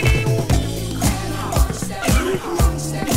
Step, step, step,